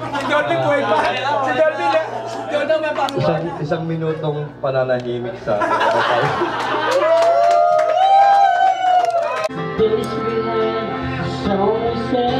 Si Dolby buhay pa. Si Dolby na. Dodo may pasok. Isang, isang minutong pananahimik sa This we have so sad.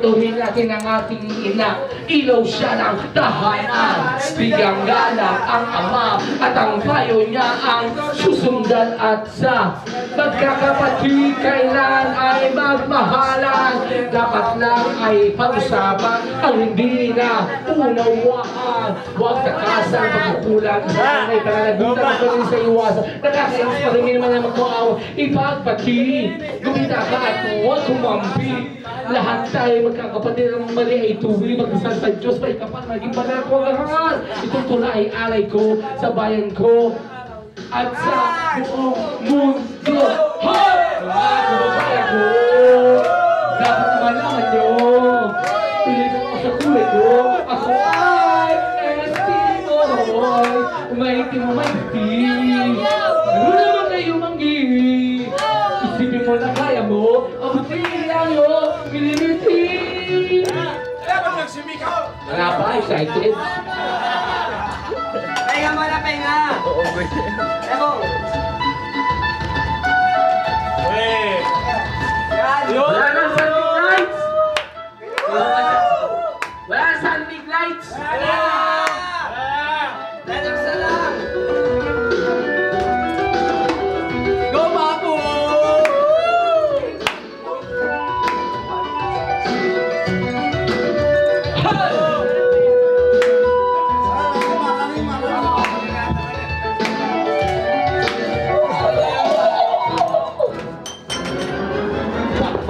Respetuhin natin ang ating ina. Ilaw siya ng tahanan. Bigyang galang ang ama at ang payo niya ang susundan at sa magkakapatid kailan ay magmahalan. Dapat lang ay pag-usapan ang hindi na unawaan. Huwag takasan pagkukulang sa nanay pananagutan ako rin sa iwasan. Nakakainis pa rin naman na magmaawa. Ipagpati, gumita ka at huwag kumampi. Lahat tayo magkakapatid ang mali ay tuwi. Magdasal sa Diyos, may kapal, ko ang hangal. Itong tula ay alay ko sa bayan ko at sa buong mundo. Hoy! Mga kababayan ko, dapat malaman nyo. Sa kulay ko. Ako ay Estimoy. Umaitim mo Ang lang yo, milimiti. Dapat nagsumikaw. Nga pa, excited? Pahinga mo na, pahinga. Eko.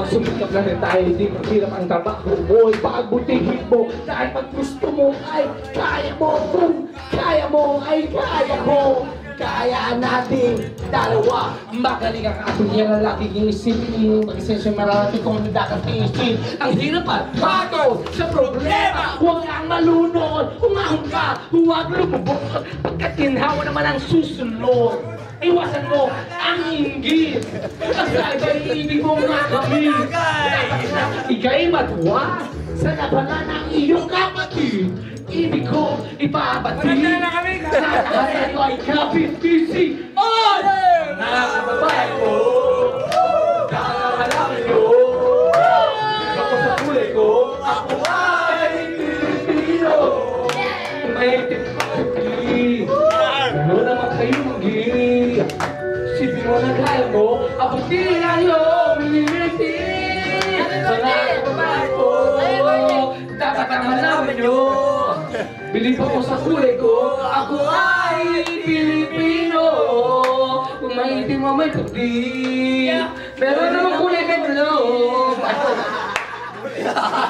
Magsumikap na rin tayo, hindi mahirap ang trabaho mo, pagbutihin mo, dahil pag gusto mo ay kaya mo, kung kaya mo ay kaya ko. Kaya natin dalawa. Magaling ang ating yan ang laging iisipin Mag-isensya marami kung nakakatisip Ang hirap at bago sa problema. Huwag kang malunod, umangka, huwag lumubog. Pagkat ginhawa naman ang susunod Iwasan mo ang inggit. Ang sabi ibig mo nga kami Dapat na ikay matuwa Sa labanan ng iyong kapatid Ibig ko ipapatid Wala na kami. Sa kanya ay kapit-busy On! Mga kababayan ko. Nakakalaman nyo Ako sa kulay ko Ako ay Pilipino May tipati Ano naman kayo mag-i Sipin mo na kaya mo Ako tira nyo Bilib ako sa kulay ko. Ako ay Pilipino. Kung maitim o may puti. Meron naman kulay ka blue